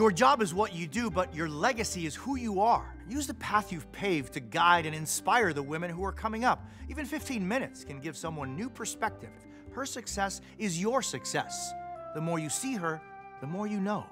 Your job is what you do, but your legacy is who you are. Use the path you've paved to guide and inspire the women who are coming up. Even 15 minutes can give someone new perspective. Her success is your success. The more you see her, the more you know.